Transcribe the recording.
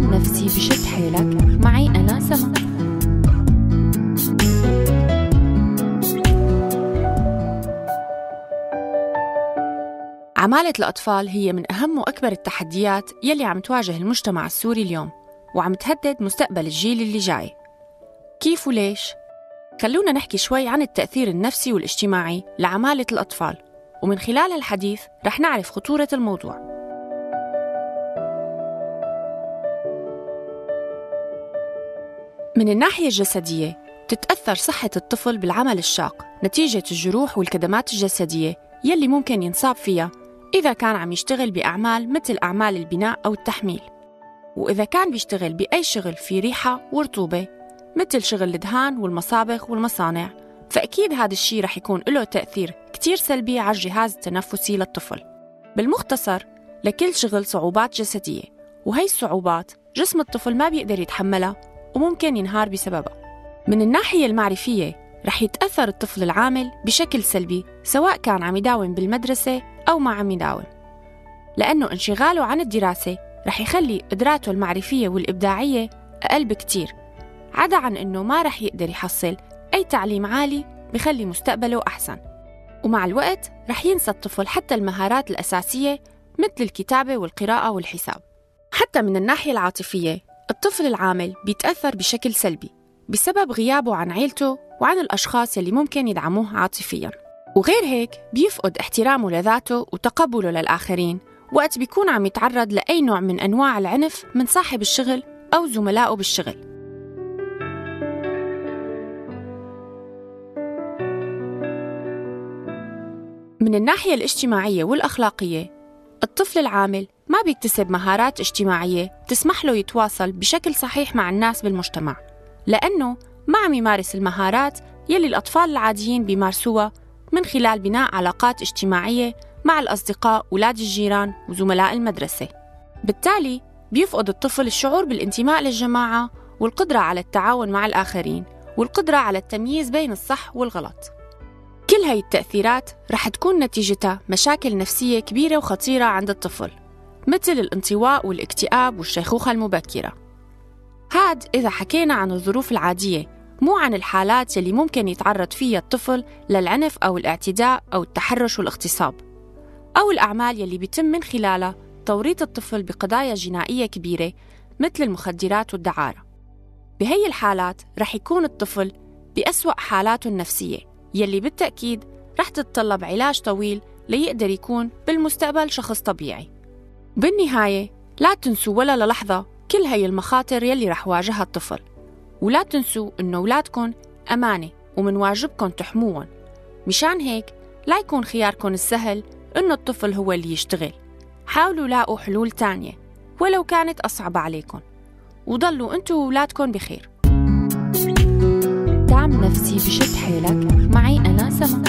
دعم نفسي بشد حيلك. معي أنا سما. عمالة الأطفال هي من أهم وأكبر التحديات يلي عم تواجه المجتمع السوري اليوم وعم تهدد مستقبل الجيل اللي جاي. كيف وليش؟ خلونا نحكي شوي عن التأثير النفسي والاجتماعي لعمالة الأطفال ومن خلال الحديث رح نعرف خطورة الموضوع. من الناحية الجسدية تتأثر صحة الطفل بالعمل الشاق نتيجة الجروح والكدمات الجسدية يلي ممكن ينصاب فيها إذا كان عم يشتغل بأعمال مثل أعمال البناء أو التحميل. وإذا كان بيشتغل بأي شغل في ريحة ورطوبة مثل شغل الدهان والمصابخ والمصانع فأكيد هذا الشيء رح يكون له تأثير كتير سلبي على الجهاز التنفسي للطفل. بالمختصر لكل شغل صعوبات جسدية وهي الصعوبات جسم الطفل ما بيقدر يتحملها وممكن ينهار بسببها. من الناحية المعرفية رح يتأثر الطفل العامل بشكل سلبي سواء كان عم يداوم بالمدرسة أو ما عم يداوم. لأنه انشغاله عن الدراسة رح يخلي قدراته المعرفية والإبداعية أقل بكتير. عدا عن أنه ما رح يقدر يحصل أي تعليم عالي بخلي مستقبله أحسن. ومع الوقت رح ينسى الطفل حتى المهارات الأساسية مثل الكتابة والقراءة والحساب. حتى من الناحية العاطفية الطفل العامل بيتأثر بشكل سلبي بسبب غيابه عن عيلته وعن الأشخاص يلي ممكن يدعموه عاطفياً. وغير هيك بيفقد احترامه لذاته وتقبله للآخرين وقت بيكون عم يتعرض لأي نوع من أنواع العنف من صاحب الشغل أو زملائه بالشغل. من الناحية الاجتماعية والأخلاقية الطفل العامل ما بيكتسب مهارات اجتماعية تسمح له يتواصل بشكل صحيح مع الناس بالمجتمع. لأنه ما عم يمارس المهارات يلي الأطفال العاديين بيمارسوها من خلال بناء علاقات اجتماعية مع الأصدقاء أولاد الجيران وزملاء المدرسة. بالتالي بيفقد الطفل الشعور بالانتماء للجماعة والقدرة على التعاون مع الآخرين والقدرة على التمييز بين الصح والغلط. كل هاي التأثيرات رح تكون نتيجتها مشاكل نفسية كبيرة وخطيرة عند الطفل. مثل الانطواء والاكتئاب والشيخوخة المبكرة. هاد إذا حكينا عن الظروف العادية مو عن الحالات يلي ممكن يتعرض فيها الطفل للعنف أو الاعتداء أو التحرش والاغتصاب أو الأعمال يلي بيتم من خلالها توريط الطفل بقضايا جنائية كبيرة مثل المخدرات والدعارة. بهي الحالات رح يكون الطفل بأسوأ حالاته النفسية يلي بالتأكيد رح تتطلب علاج طويل ليقدر يكون بالمستقبل شخص طبيعي. بالنهاية لا تنسوا ولا للحظة كل هي المخاطر يلي رح واجهها الطفل. ولا تنسوا إنه أولادكم أمانة ومن واجبكم تحموهم مشان هيك لا يكون خياركم السهل إنه الطفل هو اللي يشتغل. حاولوا لاقوا حلول تانية ولو كانت أصعب عليكم وضلوا أنتوا وأولادكم بخير. دعم نفسي بشد حيلك. معي أنا سما